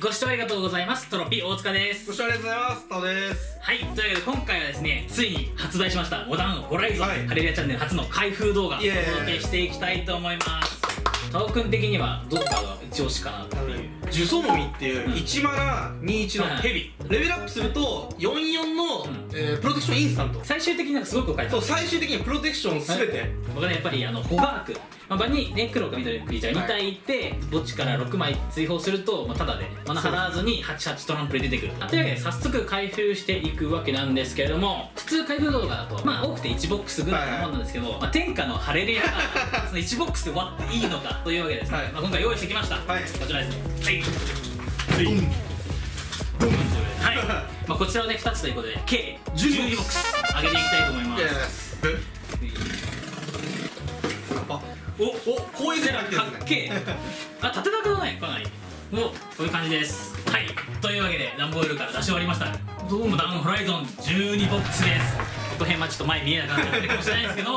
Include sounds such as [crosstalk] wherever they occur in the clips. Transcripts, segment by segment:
ご視聴ありがとうございます。トロピー大塚です。ご視聴ありがとうございます。タオです。はい。というわけで今回はですねついに発売しましたモダンホライゾン、はい。ハレルヤチャンネル初の開封動画お届けしていきたいと思います。タオくん的にはどこかが一押しかなっていうジュソモミっていううん1721のヘビ。レベルアップすると44の、うん。えープロテクションインスタント。最終的になんかすごく書いてそう最終的にプロテクションすべて。僕はねやっぱりあのホガーク、まあ、場にね黒か緑のクリーチャー2体いて墓地から6枚追放すると、まあ、ただでマナ払わずに88トランプで出てくる。というわけで早速開封していくわけなんですけれども普通開封動画だとまあ多くて1ボックスぐらいのもんなんですけど、まあ、天下のハレルヤがその1ボックスで割っていいのかというわけでですね、はい。まあ、今回用意してきました、はい。こちらですね。はいドンはい、まあ、こちらをね2つということで計12ボックス上げていきたいと思います。おおこういうかっけえ。あ縦長だねかなり。おこういう感じです。はい。というわけで段ボールから出し終わりました。ドームダウンホライゾン12ボックスです。ここ辺はちょっと前見えなくなってるかもしれないですけど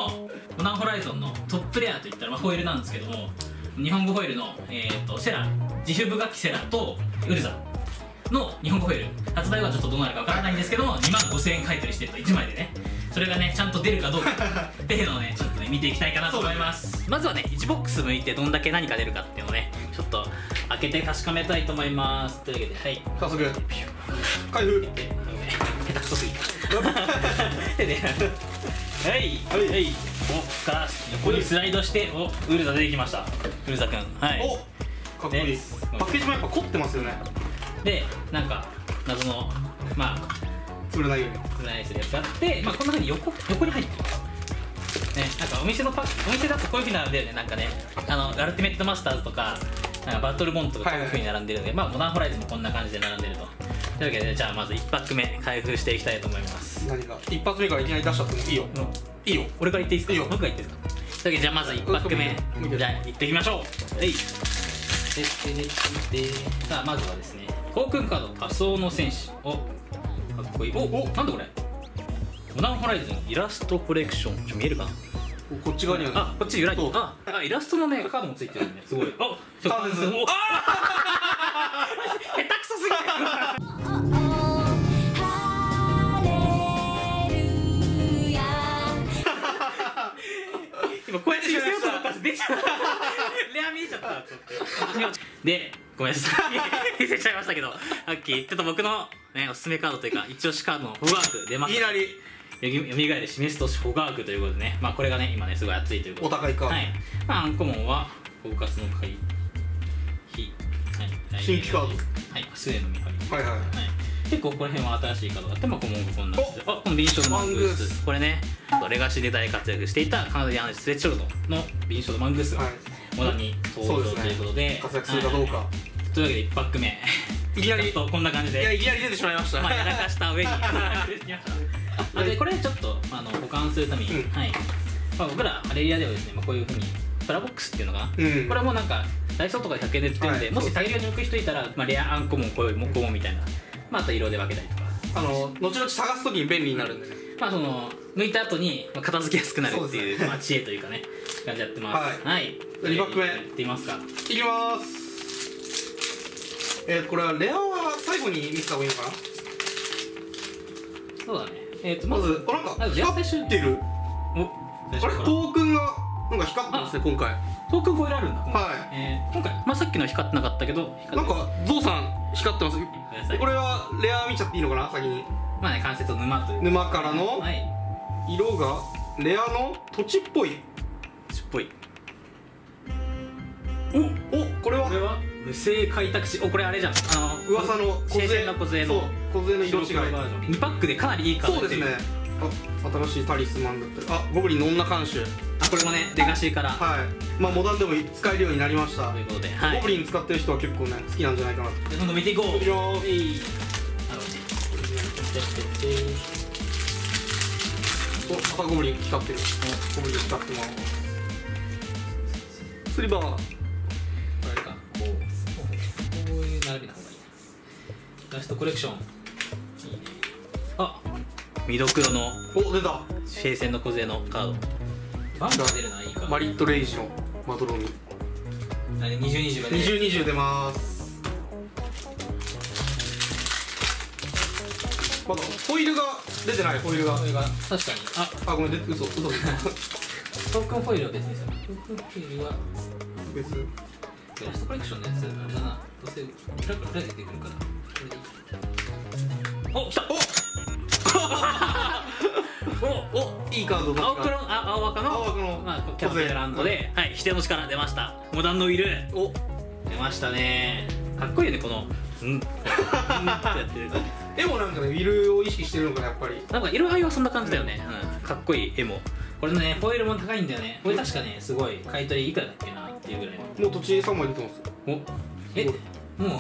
モダンホライゾンのトップレアといったら、まあ、ホイールなんですけども日本語ホイールの、えー、とセラ自主部楽器セラとウルザの日本語ホイール発売はちょっとどうなるかわからないんですけども2万5000円買い取りしてると1枚でねそれがねちゃんと出るかどうかっていうのをね [laughs] ちょっとね見ていきたいかなと思います。まずはね1ボックス向いてどんだけ何か出るかっていうのをねちょっと開けて確かめたいと思います。というわけではい。早速。開封。で下手くそすぎた。[laughs] で。はい。はい。はい。おから横にスライドしておウルザ出てきました。ウルザくん。はい。おかっこいい。ねパッケージもやっぱ凝ってますよね。でなんか謎のまあ潰れないように。スライスるやつがあって、まあ、こんなふうに横横に入ってますね、なんかお店のパッお店だとこういうふうに並んでるね。なんかねあのアルティメットマスターズとかなんかバトルボンドとかこういうふうに並んでるので、まあモダンホライズンもこんな感じで並んでると。というわけでじゃあまず1パック目開封していきたいと思います。何が？一発目からいきなり出しちゃってもいいよ。いいよ。俺から言っていいですか？いいよ。僕が言っていいですか？というわけでじゃあまず1パック目じゃあ行ってきましょうはいでででさあまずはですね航空カード仮想の戦士おかっこいいおおなんだこれモダンホライズンイラストコレクションちょ見えるかなこっち側にはあこっち由来そうああイラストのねカードもついてるんですごいあちょカードですおあ下手くそすぎる今こうやって見せようと思ったら出ちゃうちゃったっとでごめんなさい。見せちゃいましたけどさっき言ってた僕の、ね、おすすめカードというか一押しカードのホガーク出ました。いきなり。よみがえる示すとホガークということでね。まあこれがね今ねすごい熱いということで。お高いカードはい。まあアンコモンはフォーカスの回。避はい。新規カード。はい。末の見張りはいはい。はい、結構この辺は新しいカードがあって、まあ、このこんな感じであこのビンショードマングースこれねレガシーで大活躍していたカナダアンスレッチョルドのビンショードマングースがはいモダンに登場ということで活躍するかどうかはいというわけで1パック目いきなりとこんな感じでいやいきなり出てしまいましたまあやらかした上に [laughs] あでこれちょっとあの保管するために、うんはいまあ、僕らハレリアではですね、まあ、こういうふうにプラボックスっていうのかな、うんこれはもうなんかダイソーとかで100円で売ってるんで、はいもし大量に置く人いたら、まあ、レアアンコモンこういうモコモンみたいな、まあ、あと色で分けたりとか。あの後々探す時に便利になるんでね。まあその抜いた後にまあ片付けやすくなるっていうね。まあ、知恵というかね感じでやってます。はい、二パック目やってみますか。いきます。えー、これはレアは最後に見せた方がいいのかそうだね。えっ、となままずずあなんか光ってる。おあれ？トークンがなんか光ってますね今回トークン超えられるんだ。はい。えー、今回、まあ、さっきの光ってなかったけどなんかゾウさん光ってます？これはレア見ちゃっていいのかな？先に。まあね関節を沼という。沼からのはい。色がレアの土地っぽい。ちっぽい。おおこれは？これは無声開拓士おこれあれじゃん。あの噂の新鮮な小そうの小杖の色違い。白黒バージョン。2パックでかなりいいカードそうですね。あ新しいタリスマンだった。りあゴブリンの女監修。あこれもねレガシーから。はい。まあモダンでも使えるようになりました、ということではい。ゴブリン使ってる人は結構ね好きなんじゃないかなと。じゃあどんどん見ていこう。いきますおまたゴブリン光ってる。ゴブリン光ってます。スリバー。これか。こうこういう並びの方がいいな。ラストコレクション未読のお出た。平線の小勢のカード。バンバン出るないいカードマリットレイジのまどろみ2020が出る2020出ます。まだホイールが出てない。ホイールが。これが。確かに。あ。あごめんで嘘嘘。トークンホイールは別にさトークンホイールは。別。ラストコレクションのやつあれだな。どうせフラッグフラッグ出てくるから。これでいい。お来た。おおいいカード青黒のあ青赤の青赤のまあ、キャノピーランドで、はい、否定の力出ました。モダンのウィル。お。出ましたね。かっこいいよねこのうん？[laughs] うん？ってやってる絵もなんかねウィルを意識してるのかなやっぱり。なんか色合いはそんな感じだよね、うん、かっこいい絵も。これねホイールも高いんだよね。これ確かねすごい買い取りいくらだっけなっていうぐらいの。もう土地3枚出てますお。えもう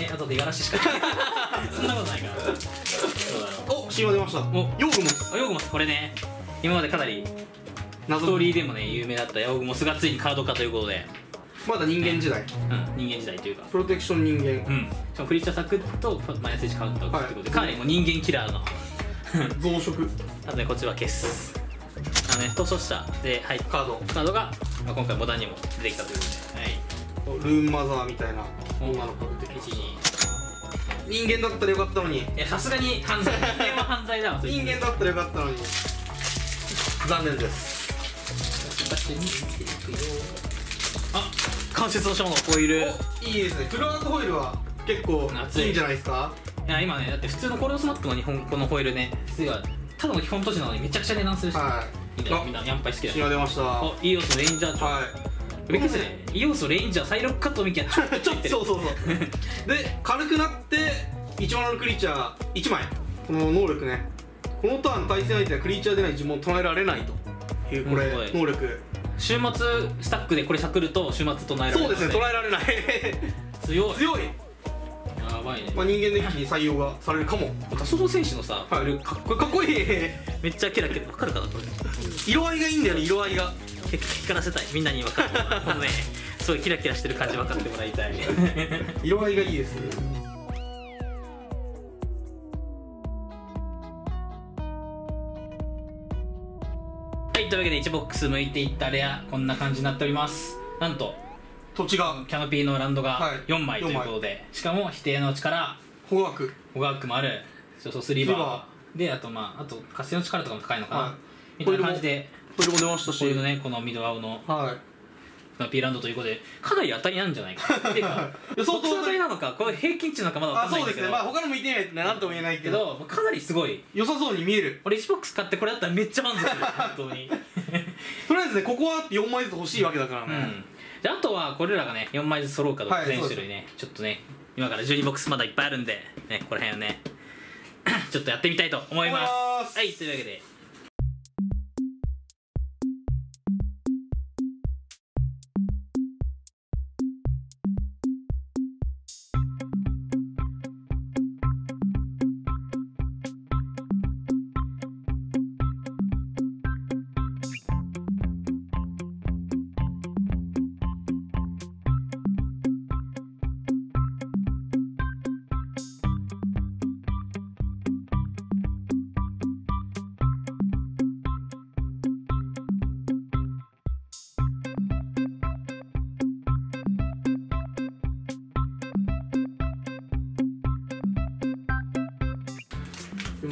えあとでやらししか [laughs] そんなことないから。お神話出ました。お。ヨーグモあヨーグモスこれね。今までかなり謎。ストーリーでもね有名だったヨーグモスがついにカード化ということで、まだ人間時代。うん、人間時代というか。プロテクション人間。うん。しかもクリーチャーサクッとマイナス1カウントということで、かなりもう人間キラーの。増殖。あとねこっちは消すあのね図書者で入ったカード。カードが、まあ、今回モダンにも出てきたということで。はい。ルーンマザーみたいな女の子人間だったらよかったのに。いやさすがに犯罪。人間は犯罪だわそれ人間だったらよかったのに。残念です。あ関節の書物ホイールいおいいですね。フルアートホイールは結構熱い。いいんじゃないですか？や今ねだって普通のコロスマックの日本このホイールねすごいただの基本都市なのにめちゃくちゃ値段するし、はい。あみんなみんなヤンパイ好きだし出ました。はおイオスレインジャー長いびっくりしたねイオスレインジャーサイロックカットミキはちょっとちょっとそうそうそう。で軽くなって1マナのクリーチャー1枚。この能力ね。このターン対戦相手はクリーチャーでない呪文を唱えられないと。いうこれ能力。週末スタックでこれしゃくると週末唱えられるそうですね捉えられない。強い。強い、やばいね。まあ、人間デッキに採用がされるかも。ダソド選手のさ、はい。かっこれかっこいい。めっちゃキラキラわかるかな？これ。色合いがいいんだよね色合いが光らせたい。みんなに分かってもらうこのねすごいキラキラしてる感じ分かってもらいたい。[laughs] 色合いがいいです。はいというわけで1ボックス向いていったレアこんな感じになっております。なんと土地が。キャノピーのランドがはい。4枚ということで、しかも否定の力保護枠ホガークもある。そうそうスリーバー。であとまああと活性の力とかも高いのかな、はい。みたいな感じでこれも出ましたし。こういうのねこの緑青のはい。ピーランドということでかなり当たりなんじゃないか。っていうかいや相当たりなのかこれ平均値なのかまだ分かんないんだけど。まあ他の向いてみないとね何とも言えないけど。かなりすごい。良さそうに見える。俺1ボックス買ってこれだったらめっちゃ満足する。[laughs] 本当に。とりあえずねここは4枚ずつ欲しいわけだからね、うん。じゃああとはこれらがね4枚ずつ揃うかどうかはい全種類ね、ちょっとね今から12ボックスまだいっぱいあるんでねここら辺をね [coughs] ちょっとやってみたいと思います。はいというわけで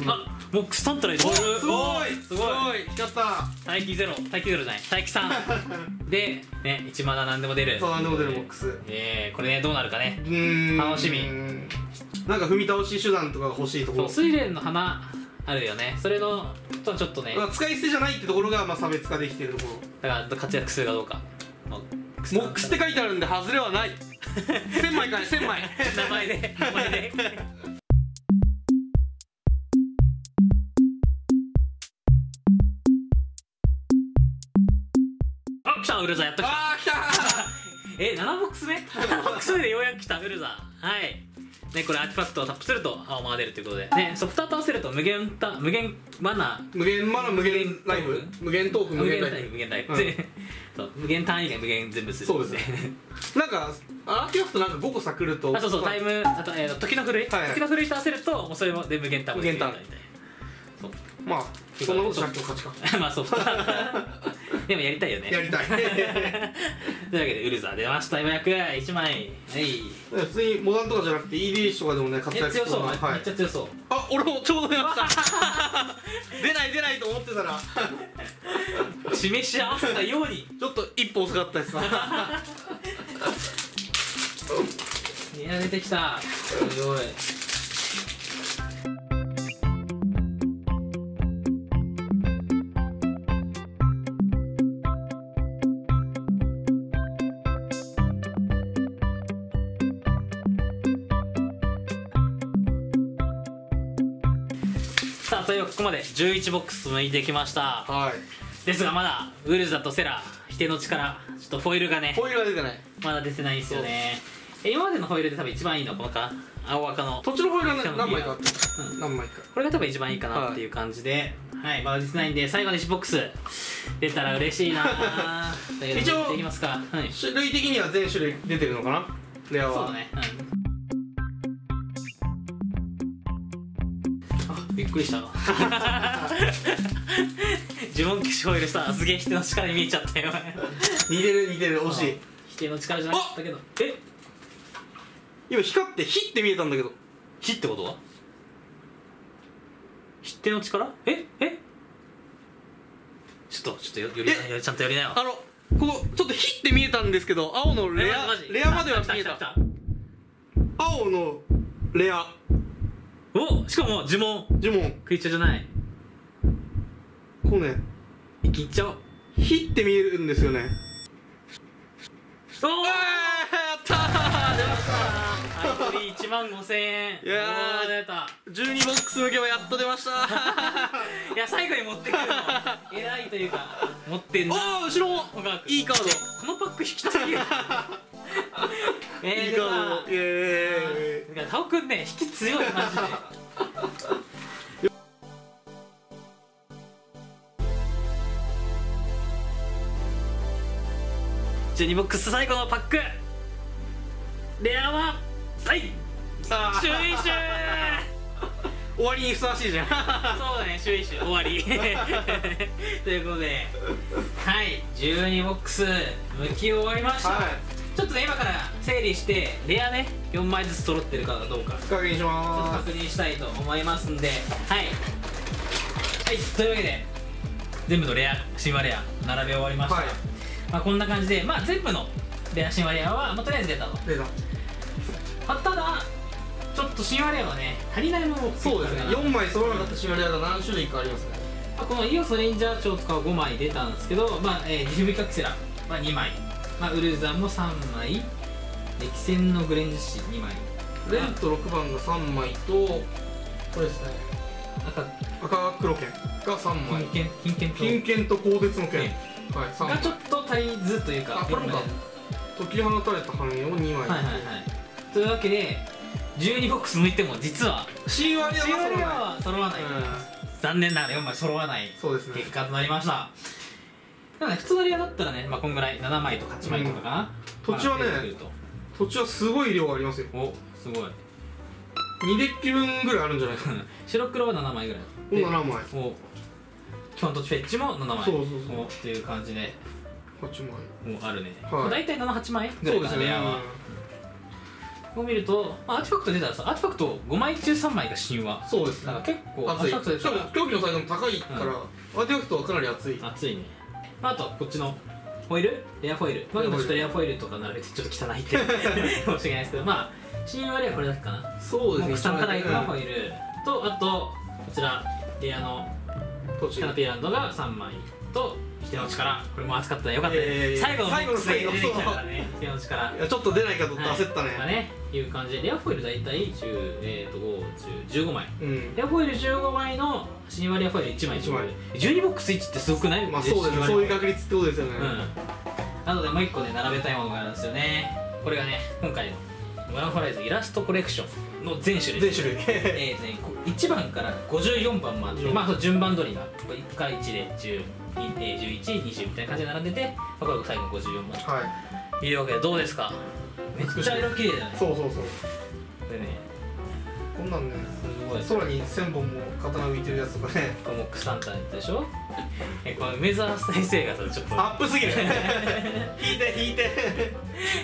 あボックスタントライドおボールすごい。おすごい。光った。待機ゼロ。待機ゼロじゃない。待機3 [laughs] でね1マナ何でも出る。そう何でも出るボックス。えー、これねどうなるかね。うー。ん楽しみ。なんか踏み倒し手段とかが欲しいところ。そう睡蓮の花あるよね。それのとはちょっとね。まあ使い捨てじゃないってところがまあ差別化できてるとこだから活躍するかどうか。モックろモックスって書いてあるんで外れはない。1000枚かい1000枚。[laughs] 名前で名前でウルザやっと来た。あー来た。[laughs] え7ボックス目？7ボックス目でようやく来たウルザ。はい。ねこれアーティファクトをタップすると青マが出るということで。ねソフトアート合わせると無限た無限マナ無限まだ無限ライブ？無限トークー無無限ライ限ライフ無限ライフ、うん。[laughs] そう。無限単位以外無限全部する。そうですね。ブ [laughs] なんかアーティファクトなんか5個さくるとあそうそうタイムあと、えーと時の狂い、はいはい。時の狂いと合わせるともうそれもで無限ターン無限ターンみたいなそう。まあそんなことしなくても勝ちかまあそう。[laughs] [laughs] でもやりたいよね。やりたい。[laughs] というわけでウルザー出ました。ようやく。1枚。はい。普通にモダンとかじゃなくて ED とかでもね活え躍し強そうはい。めっちゃ強そう。あ俺もちょうど出ました。出ない出ないと思ってたら。示し合わせたように。ちょっと一歩遅かったです。いや出てきた。すごいさあというここまで11ボックス抜いてきました。はい。ですがまだウルザとセラ否定の力ちょっとフォイルがねホイールが出てない。まだ出てないんですよね。え今までのホイールで多分一番いいのはこのか青赤の。土地のホイールはね何枚かあってうん。何枚か。これが多分一番いいかなっていう感じで。はい、まだ出てないんで最後にシボックス出たら嬉しいな [laughs] 一応のでいきますか。はい。種類的には全種類出てるのかな？レアは。そうだね。うんびっくりした [laughs] 呪文消しホイールさすげえ否定の力に見えちゃったよ似てる似てる惜しい。否定の力じゃなかったけど。え？今光って火って見えたんだけど。火ってことは？否定の力？え？え？ちょっとちょっとよよりちゃんとやりなよ。あのここちょっと火って見えたんですけど青のレアレアまでは見えた青のレアおしかも呪文。呪文。クリーチャーじゃない。こうね。いっちゃおう。火って見えるんですよね。おーやったー。出ましたアイボリー1万5000円。いやー出た。12ボックス抜けばやっと出ました。[laughs] いや最後に持ってくるの。偉いというか持ってんなああ後ろいいカード。このパック引きたすぎるえー、いいカードイエーイ。だからタオくんね引き強いマジで。[laughs] 12ボックス最後のパック。レアははい。あー。シュイシュ終わりにふさわしいじゃん。[laughs] そうだねシュイシュ終わり。[laughs] ということではい。12ボックス剥き終わりました、はいちょっとね今から整理してレアね4枚ずつ揃ってるかどうか。確認しま確認したいと思いますんで。はい。はいというわけで全部のレア神話レア並べ終わりました、はい。まあ、こんな感じでまあ全部のレア神話レアは、まあ、とりあえず出たと、す出た。まあ、ただちょっと神話レアはね足りないものもそうですね。結構あるかな4枚揃わなかったシマリアが何種類かありますね。まあ、このイオスレンジャー長とかは5枚出たんですけど、まあえー、ジフビカクセラは2枚、まあ、ウルザンも3枚。歴戦のグレンジ士2枚。レンと6番が3枚とこれですね。赤赤黒剣が3枚。金剣？金剣？と金剣と鋼鉄の剣。剣はい3枚。がちょっと足りずというかあこれもか解き放たれた羽を2枚。はいはいはい。というわけで12ボックス向いても実はシーワリアシワリアは揃わない。は揃わない、う残念ながら4枚揃わないんそうですね。結果となりましたなので普通のレアだったらね、まあ、こんぐらい7枚とか8枚とかかな、土地はね土地はすごい量ありますよ。とおすごい。2デッキ分ぐらいあるんじゃない？か [laughs] 白黒は7枚ぐらい。おで7枚。お基本土地フェッチも7枚。そうそうそう。おっていう感じで。8枚。もうあるね、はい。まあ大体78枚ぐらいうかそですねなレアは。こう見ると、まあ、アーティファクト出たらさアーティファクト5枚中3枚が神話。そうですね。だから結構熱い。しかも狂気のサイズも高いから、うん。アーティファクトはかなり熱い。熱いね、まあ、あとこっちのフォイル？レアフォイル。まあ今ちょっとレアフォイルとか並べてちょっと汚いって申 [laughs] し訳ないですけどまあ神話レアこれだけかな？そう国産課題のフうんォイルとあとこちらレアのキャナピーランドが3枚と否定の力これも熱かったよかったね、えー最後の最後の最後出てきたからね否定の力。いやちょっと出ないかとはい焦ったね、がねいう感じでレアフォイル大体10えーと5 10 15枚。うん。レアフォイル15枚の神話レアフォイル1枚一枚。12ボックス1ってすごくない？まあそうですね。そういう確率ってことですよね、うん、なのでもう一個ね並べたいものがあるんですよね。これがね今回のワンホライズンイラストコレクションの全種類。全種類。[laughs] えーとね、こ1番から54番まで、うんまあ、順番取りが1から1で10、えー11、20みたいな感じで並んでて、まあ、これが最後の54番はというわけでどうですか？めっちゃ色綺麗だね。いそうそうそう。これね。こんなんねすごい。空に1000本も刀浮いてるやつとかね。このクサンタンでしょ？[laughs] えこの梅沢先生がさちょっと。アップすぎる。引いて引いて。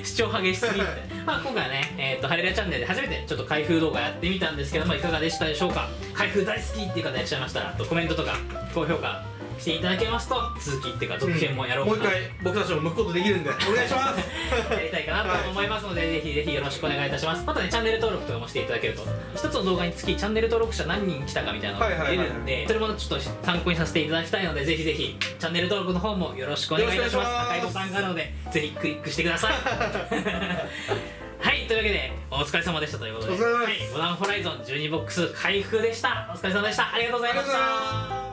視聴激しすぎて。[laughs] まあ今回はね、えー、とハレルヤチャンネルで初めてちょっと開封動画やってみたんですけどもいかがでしたでしょうか？開封大好きっていう方いらっしゃいましたらあとコメントとか高評価していただけますと続きっていうか続編もやろうかな。もう一回僕たちも向くことできるんでお願いします。[laughs] やりたいかなと思いますので、ぜひぜひよろしくお願いいたします。またねチャンネル登録とかもしていただけると一つの動画につきチャンネル登録者何人来たかみたいなのが出るんでそれもちょっと参考にさせていただきたいのでぜひぜひチャンネル登録の方もよろしくお願いいたします。赤いボタンがあるのでぜひクリックしてください。はいというわけでお疲れ様でしたということで。はい、モダンホライゾン12ボックス開封でした。お疲れ様でした。ありがとうございました